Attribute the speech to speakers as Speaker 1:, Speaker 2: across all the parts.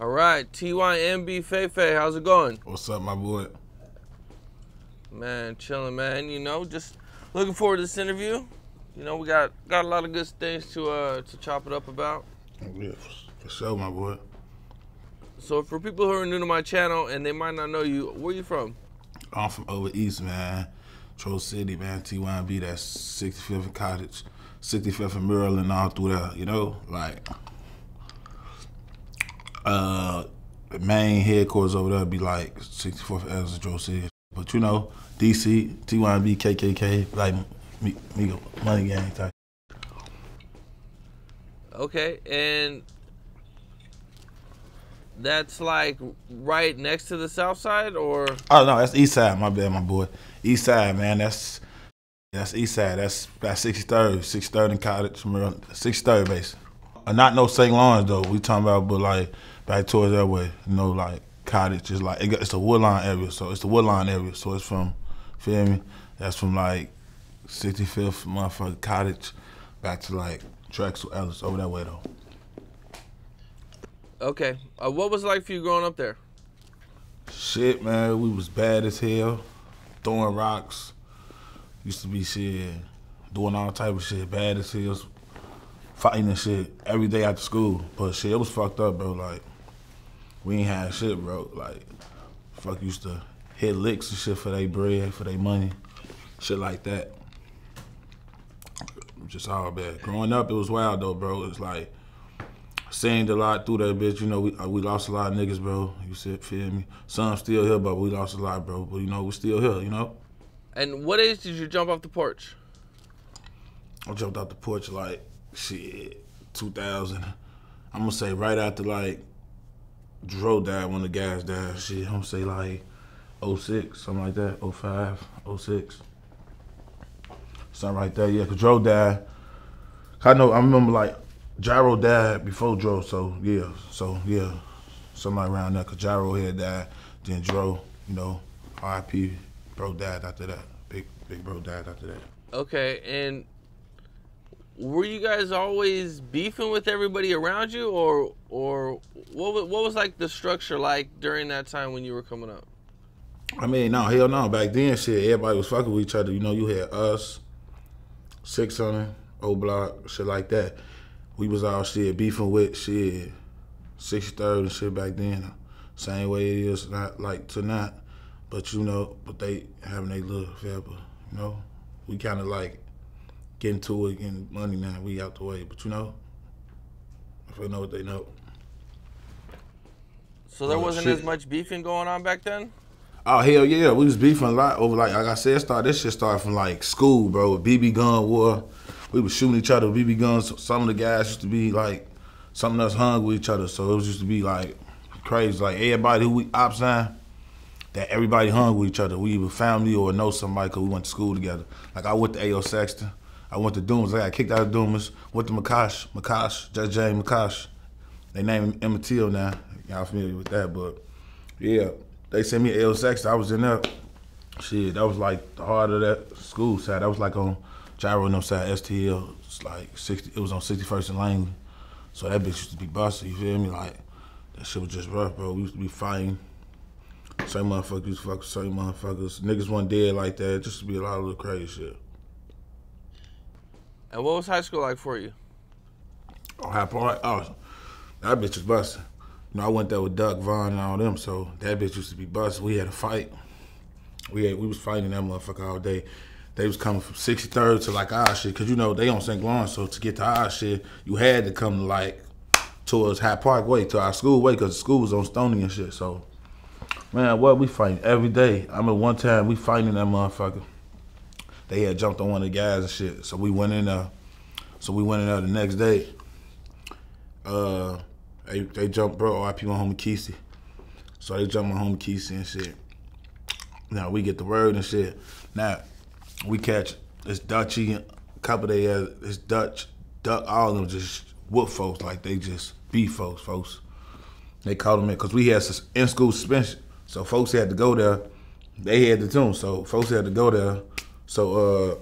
Speaker 1: All right, TYMB FayFay, how's it going?
Speaker 2: What's up, my boy?
Speaker 1: Man, chilling, man. You know, just looking forward to this interview. You know, we got got a lot of good things to uh to chop it up about.
Speaker 2: Yeah, for, for sure, my boy.
Speaker 1: So for people who are new to my channel and they might not know you, where you from?
Speaker 2: I'm from over east, man. Jaro City, man. TYMB, that's 65th and Cottage, 65th and Maryland, all through there. You know, like uh, the main headquarters over there be like 64th as Jaro City. But you know, DC, TYMB, KKK, like me, me money gang type.
Speaker 1: Okay, and that's like right next to the south side or
Speaker 2: Oh no, that's east side, my bad, my boy. East side, man, that's that's east side. That's about 63rd, 63rd and Cottage, Maryland, 63rd base. Uh, not no St. Lawrence though. We talking about, but like back towards that way. You know, like Cottage is like it got- it's a Woodlawn area, so it's the Woodlawn area. So it's from, feel me? That's from like 65th motherfucker Cottage back to like Drexel Ellis over that way though.
Speaker 1: okay. Uh, what was it like for you growing up there?
Speaker 2: Shit, man, we was bad as hell, throwing rocks. Used to be shit, doing all type of shit, bad as hell, fighting and shit every day after school. But shit, it was fucked up, bro. Like, we ain't had shit, bro. Like, fuck used to hit licks and shit for their bread, for their money, shit like that. Just all bad. Growing up, it was wild though, bro. It's like seen a lot through that bitch. You know, we uh, we lost a lot of niggas, bro. You said, feel me? Some still here, but we lost a lot, bro. But you know, we still here. You know,
Speaker 1: And what age did you jump off the porch?
Speaker 2: I jumped out the porch like shit, 2000. I'm gonna say right after like Dro died when the guys died. Shit, I'm gonna say like 06, something like that, 05, 06. Something like that, yeah, cause Dro died. I know, I remember like Jaro died before Dro, so yeah, so yeah, somebody around there, cause Jaro had died, then Dro, you know, RIP, bro died after that. Big, big bro died after that.
Speaker 1: Okay, and were you guys always beefing with everybody around you, or or what what was like the structure like during that time when you were coming up?
Speaker 2: I mean, no, hell no. Back then, shit, everybody was fucking with each other. You know, you had us, 600, O Block, shit like that. We was all shit beefing with shit, 63rd and shit back then. Uh, same way it is not like tonight. But you know, but they having their little but you know, we kind of like getting to it, getting money now. We out the way, but you know, if they know what they know.
Speaker 1: So there
Speaker 2: Oh,
Speaker 1: wasn't
Speaker 2: shit.
Speaker 1: as much beefing going on back then.
Speaker 2: Oh hell yeah, we was beefing a lot over like like I said, start this shit started from like school, bro. BB gun war. We was shooting each other with BB guns. Some of the guys used to be like something else hung with each other, so it was used to be like crazy. Like everybody who we ops on, that everybody hung with each other. We either family or know somebody because we went to school together. Like I went to A.O. Sexton. I went to Dumas. I got kicked out of Dumas. Went to McCosh. McCosh. Judge James McCosh. They named him Emmett Till now. Y'all familiar with that, but yeah, they sent me L. I was in there. Shit, that was like the heart of that school side. That was like on Jaro them side, STL. It's like sixty. It was on sixty first and Langley. So that bitch used to be busted. You feel me? Like that shit was just rough, bro. We used to be fighting. Same motherfuckers fuck same motherfuckers. Niggas wasn't dead like that. It just to be a lot of little crazy shit.
Speaker 1: And what was high school like for you?
Speaker 2: Oh, Hyde Park. Oh, that bitch was busting. You know, I went there with Duck Von and all them, so that bitch used to be busting. We had a fight. We had, we was fighting that motherfucker all day. They was coming from 63rd to like our shit, cause you know they on St. Lawrence, so to get to our shit, you had to come to like towards Hyde Park Way to our school way, cause the school was on Stony and shit. So, man, what we fighting every day. I mean, one time we fighting that motherfucker. They had jumped on one of the guys and shit, so we went in there. So we went in there the next day. Uh, they they jumped, bro. RIP my homie Kesey. So they jumped my homie Kesey and shit. Now we get the word and shit. Now we catch this Dutchie, couple they had this Dutch, Duck, all of them just whoop folks like they just beat folks, folks. They called them in because we had in school suspension, so folks had to go there. They had the tune, so folks had to go there. So uh,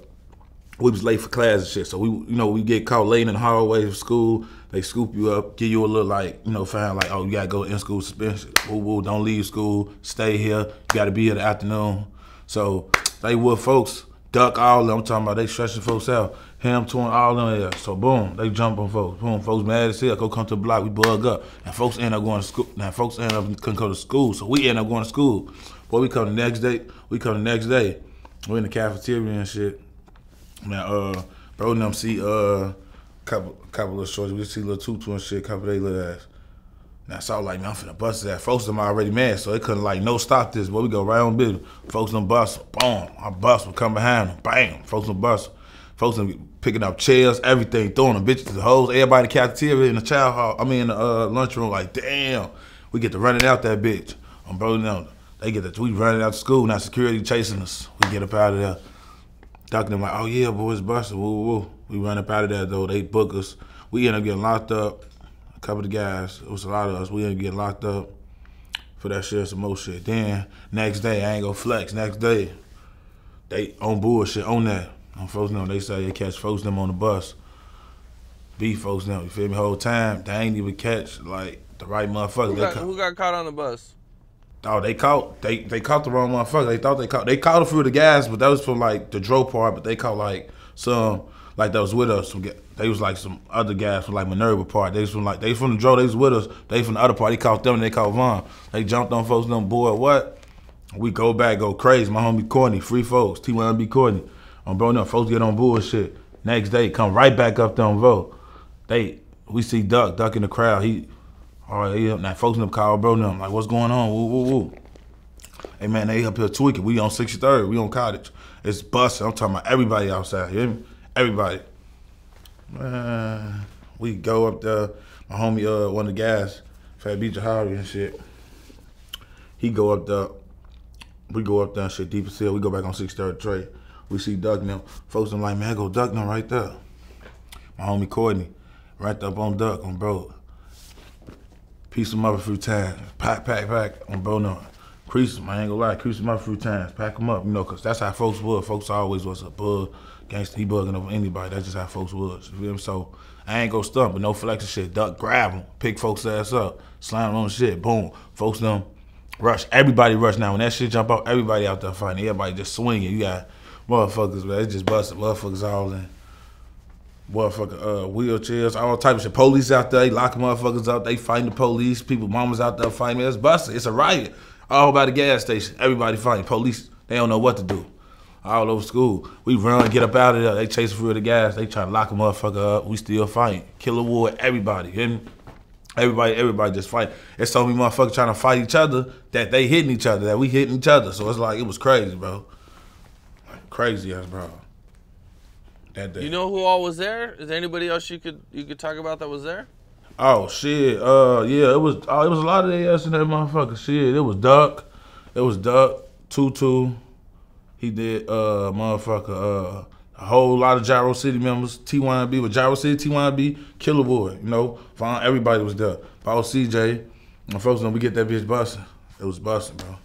Speaker 2: we was late for class and shit. So we, you know, we get caught late in the hallway of school. They scoop you up, give you a little like, you know, fine, like, oh, you gotta go in school suspension. Woo woo, don't leave school, stay here. You gotta be here the afternoon. So they would folks duck all them. I'm talking about they stretching folks out. Him, touring all them there. So boom, they jump on folks. Boom, folks mad as hell. Go come to the block, we bug up. And folks end up going to school. Now folks end up couldn't go to school. So we end up going to school. Boy, we come the next day. We come the next day. We in the cafeteria and shit. Man, uh, bro, them see uh, couple couple of shorts. We see little tutu and shit, couple they little ass. Now so I was like, man, I'm finna bust that. Folks them already mad, so they couldn't like no stop this. But we go right on business. Folks them bust, boom. I bust, we come behind them, bam. Folks them bust. Folks them picking up chairs, everything, throwing them bitches the hoes. Everybody in the cafeteria in the child hall, I mean in the uh, lunchroom, like, damn. We get to running out that bitch. I'm bro now. They get the we running out to school, now security chasing us. We get up out of there. Ducking them like, oh yeah, boys busted. Woo, woo. We run up out of there though. They book us. We end up getting locked up. A couple of guys, it was a lot of us. We end up getting locked up for that shit, some more shit. Then next day, I ain't gonna flex. Next day, they on bullshit on that. On folks them, they say they catch folks them on the bus. Beat folks them, you feel me? Whole time they ain't even catch like the right motherfucker.
Speaker 1: Who got, who got caught on the bus?
Speaker 2: Oh, they caught they they caught the wrong motherfucker. They thought they caught they caught a few of the guys, but that was from like the dro part. But they caught like some like that was with us. Some, they was like some other guys from like Minerva part. They was from like they from the dro. They was with us. They from the other part. He caught them and they caught Von. They jumped on folks. Them boy, what? We go back, go crazy. My homie Courtney, free folks. T1B Courtney. On bro, no folks get on bullshit. Next day, come right back up on vote. They we see Duck, Duck in the crowd. He all right, yeah, now folks them call bro them like, what's going on? Woo, woo, woo. Hey man, they up here tweaking. We on 63rd. We on Cottage. It's busting. I'm talking about everybody outside. You hear me? Everybody. Man, we go up there. My homie, uh, one of the guys, Fat B Jahari and shit. He go up there. We go up there and shit, deep as hell. We go back on 63rd Trey. We see Duck them. Folks them like, man, go Duck them right there. My homie Courtney, right up on Duck, on bro. Piece them up few times. Pack, pack, pack. On bro, no. Crease them. I ain't gonna lie. Crease a few times. Pack them up, you know, because that's how folks was. Folks always was a bug. Gangster, he bugging over anybody. That's just how folks was. You feel? So I ain't gonna stump, but no flexing shit. Duck, grab them. Pick folks' ass up. Slam them on shit. Boom. Folks them rush. Everybody rush now. When that shit jump out, everybody out there fighting. Everybody just swinging. You got motherfuckers, man. It's just busted. Motherfuckers all in motherfucker uh, wheelchairs, all type of shit. Police out there, they lock motherfuckers up. They fighting the police. People, mamas out there fighting. It's busted. It's a riot. All by the gas station. Everybody fighting. Police, they don't know what to do. All over school. We run, get up out of there. They chasing through the gas. They trying to lock a motherfucker up. We still fighting. Killaward, everybody. And everybody, everybody just fight. It's so many motherfuckers trying to fight each other that they hitting each other, that we hitting each other. So it's like, it was crazy, bro. Like, crazy ass, bro
Speaker 1: that day. You know who all was there? Is there anybody else you could you could talk about that was there?
Speaker 2: Oh shit. Uh yeah, it was oh, it was a lot of their ass in that motherfucker. Shit. It was Duck. It was Duck, Tutu. He did uh motherfucker uh a whole lot of Jaro City members, T1B with Gyro City, T1B, Killer Boy, you know, everybody was there. Paul CJ, and folks when we get that bitch busting. It was busting, bro.